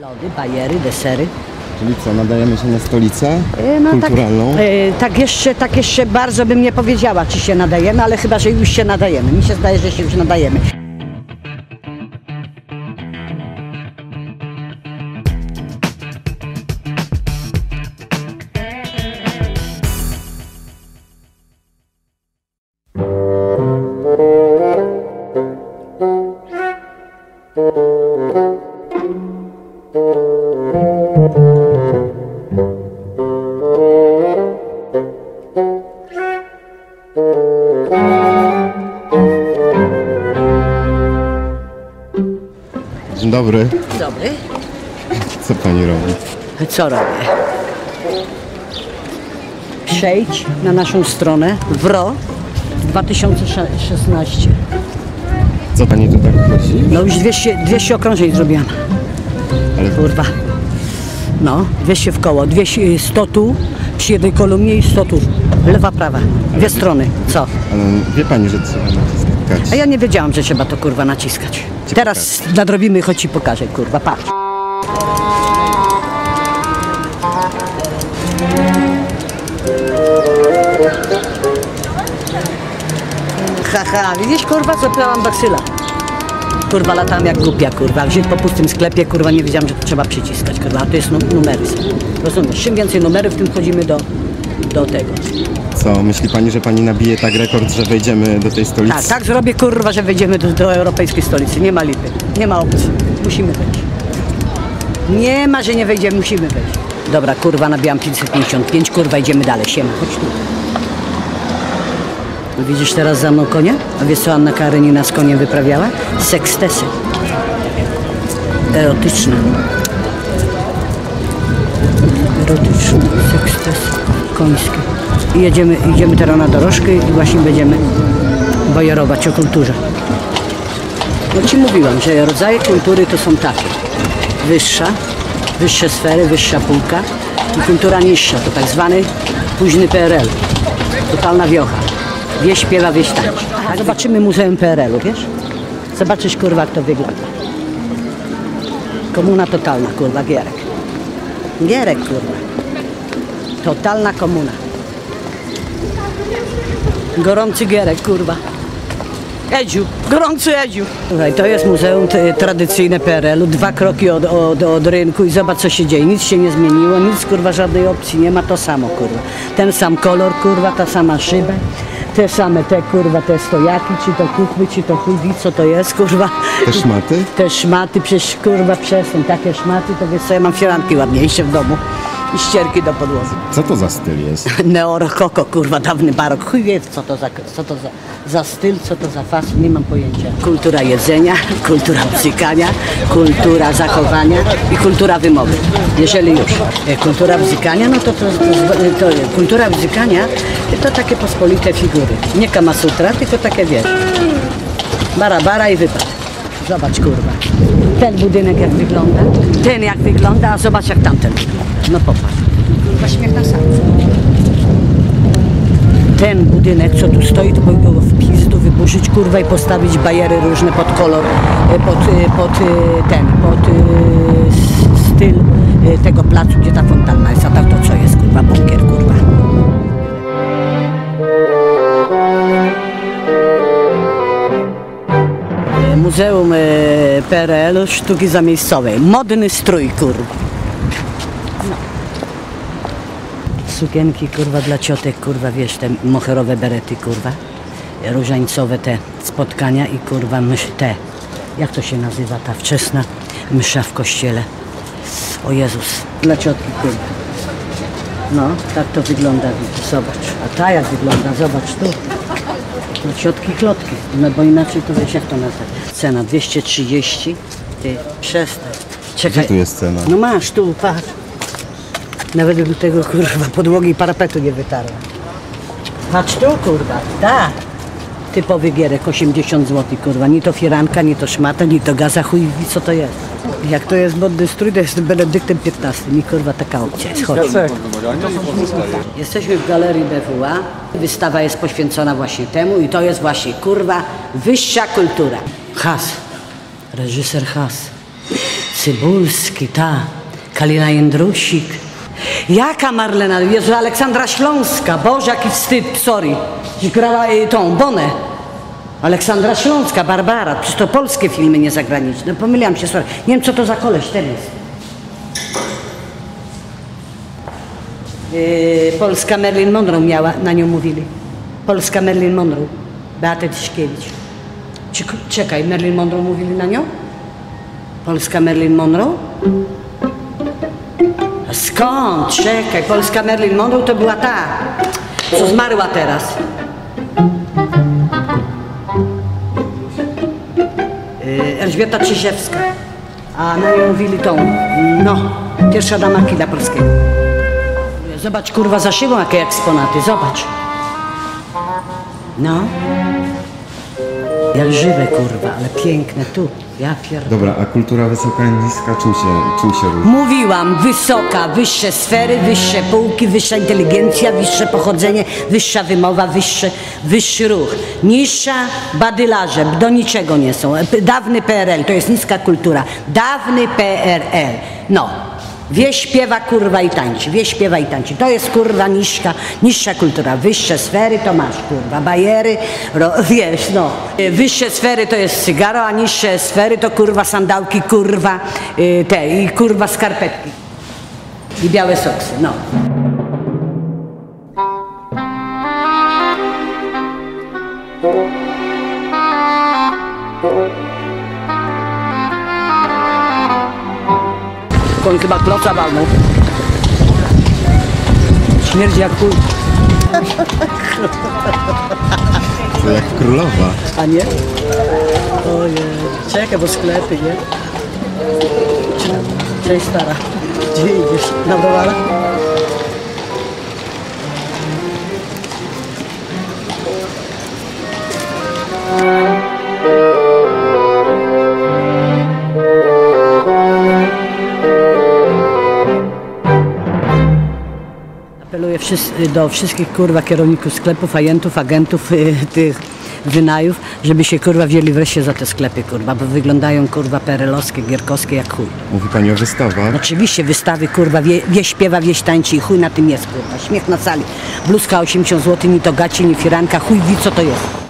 Lody, bajery, desery. Czyli co, nadajemy się na stolicę E, No kulturalną? Tak, tak, jeszcze, tak jeszcze bardzo bym nie powiedziała, czy się nadajemy, ale chyba, że już się nadajemy. Mi się zdaje, że się już nadajemy. Dzień dobry. Dobry. Co pani robi? Co robię? Przejdź na naszą stronę WRO 2016. Co pani tu tak prosi? No już 200, 200 okrążeń zrobiłam. Kurwa. No, 200 w koło. 200, 100 tu przy jednej kolumnie i 100 tu. Lewa, prawa. Dwie strony. Co? ale wie pani, że trzeba naciskać. A ja nie wiedziałam, że trzeba to kurwa naciskać. Teraz nadrobimy, choć ci pokażę, kurwa, patrz. Haha, widzisz kurwa, co pełam baksyla. Kurwa, latałam jak głupia, kurwa. Wziąć po pustym sklepie, kurwa, nie wiedziałam, że to trzeba przyciskać, kurwa. A to jest nu- numery. Rozumiesz? Czym więcej numerów, tym wchodzimy do, do tego. Co, myśli pani, że pani nabije tak rekord, że wejdziemy do tej stolicy? Tak, tak zrobię kurwa, że wejdziemy do, do europejskiej stolicy. Nie ma lipy, nie ma opcji. Musimy wejść. Nie ma, że nie wejdziemy, musimy wejść. Dobra, kurwa, nabijam 555, kurwa, idziemy dalej. Siema, chodź tu. No widzisz teraz za mną konia? A wiesz co Anna Karenina z koniem wyprawiała? Sekstesy. Erotyczne. Erotyczne, sekstesy końskie. I jedziemy, idziemy teraz na dorożkę i właśnie będziemy bajerować o kulturze. No ci mówiłam, że rodzaje kultury to są takie. Wyższa, wyższe sfery, wyższa półka i kultura niższa, to tak zwany późny PRL. Totalna wiocha. Wieś śpiewa, wieś tańczy. A zobaczymy Muzeum PRL-u, wiesz? Zobaczysz kurwa jak to wygląda. Komuna totalna, kurwa, Gierek. Gierek, kurwa. Totalna komuna. Gorący Gierek, kurwa. Edziu, gorący Edziu. Słuchaj, to jest muzeum tradycyjne PRL-u, dwa kroki od, od, od rynku i zobacz co się dzieje. Nic się nie zmieniło, nic kurwa żadnej opcji nie ma, to samo kurwa. Ten sam kolor kurwa, ta sama szyba, te same te kurwa, te stojaki, czy to kuchwy, czy to chuj wie, co to jest kurwa. Te szmaty? Te szmaty, przecież kurwa przestań, takie szmaty, to wiesz co, ja mam firanki ładniejsze w domu i ścierki do podłogi. Co to za styl jest? Neorokoko, kurwa, dawny barok. Chuj wie, co to, za, co to za, za styl, co to za fason, nie mam pojęcia. Kultura jedzenia, kultura bzykania, kultura zachowania i kultura wymowy. Jeżeli już. E, Kultura bzykania, no to, to, to, to kultura bzykania to takie pospolite figury. Nie kamasutra, tylko takie wiesz. Bara, bara i wypad. Zobacz, kurwa. Ten budynek jak wygląda, ten jak wygląda, a zobacz jak tamten wygląda. No popatrz. Kurwa śmiech na sam. Ten budynek, co tu stoi, to powinno go w pizdu wyburzyć, kurwa, i postawić bajery różne pod kolor, e, pod, e, pod e, ten, pod styl tego placu, gdzie ta fontanna jest, a tak to co jest, kurwa, bunkier, kurwa. Muzeum PRL Sztuki Zamiejscowej. Modny strój, kurwa. No. Sukienki, kurwa, dla ciotek, kurwa, wiesz, te moherowe berety, kurwa. Różańcowe te spotkania i, kurwa, mysz, te, jak to się nazywa, ta wczesna msza w kościele. O Jezus, dla ciotki, kurwa. No, tak to wygląda, widzisz, zobacz. A ta jak wygląda, zobacz tu. No ciotki klotki, no bo inaczej to wiesz jak to nazwać. Cena 230, ty przestań. Czekaj. Gdzie tu jest cena? No masz tu, patrz. Nawet bym tego kurwa podłogi i parapetu nie wytarła. Patrz tu kurwa, tak. Typowy gierek, 80 zł kurwa. Nie to firanka, nie to szmata, nie to gaza, chuj co to jest. Jak to jest modny strój, to jest Benedyktem XV. Mi kurwa taka opcja jest. Chodź. Jesteśmy w galerii BWA. Wystawa jest poświęcona właśnie temu i to jest właśnie kurwa wyższa kultura. Has. Reżyser Has. Cybulski, ta. Kalina Jędrusik. Jaka Marlena? Jezu, Aleksandra Śląska. Boże, jaki wstyd, sorry. Grała y, tą, Bonę. Aleksandra Śląska, Barbara. Przecież to polskie filmy, nie zagraniczne. Pomyliłam się, sorry. Nie wiem, co to za koleś jest. Yy, Polska Marilyn Monroe miała, na nią mówili. Polska Marilyn Monroe. Beata Tyszkiewicz. Czekaj, Marilyn Monroe mówili na nią? Polska Marilyn Monroe? Skąd? Czekaj, Polska Marilyn Monroe to była ta, co zmarła teraz. Yy, Elżbieta Czyziewska. A na nią mówili tą, no, pierwsza dama kina polskiego. Zobacz, kurwa, za szybą jakie eksponaty, zobacz. No. Jak żywe, kurwa, ale piękne, tu. Ja pierdolę. Dobra, a kultura wysoka i niska, czym się, czym się różni? Mówiłam, wysoka, wyższe sfery, wyższe półki, wyższa inteligencja, wyższe pochodzenie, wyższa wymowa, wyższy, wyższy ruch. Niższa badylarze, do niczego nie są. Dawny PRL, to jest niska kultura. Dawny PRL. No. Wieś śpiewa kurwa i tańczy, wieś śpiewa i tańczy. To jest kurwa niższa, niższa kultura. Wyższe sfery to masz kurwa, bajery, ro, wiesz no. Wyższe sfery to jest cygaro, a niższe sfery to kurwa sandałki, kurwa y, te i kurwa skarpetki. I białe soksy, no. Koń chyba kloca walnął. Śmierdzi jak kuj, To jak królowa. a nie? Ojej, czekaj, bo sklepy, nie? Cześć stara, gdzie idziesz? Na browara? Apeluję do wszystkich kurwa kierowników sklepów, agentów, agentów y, tych wynajów, żeby się kurwa wzięli wreszcie za te sklepy kurwa, bo wyglądają kurwa perelowskie, gierkowskie jak chuj. Mówi pani o wystawach. Oczywiście wystawy kurwa, wie, wieś śpiewa, wieś tańczy i chuj na tym jest kurwa. Śmiech na sali. Bluzka 80 zł, ni to gacie, ni firanka, chuj wie co to jest.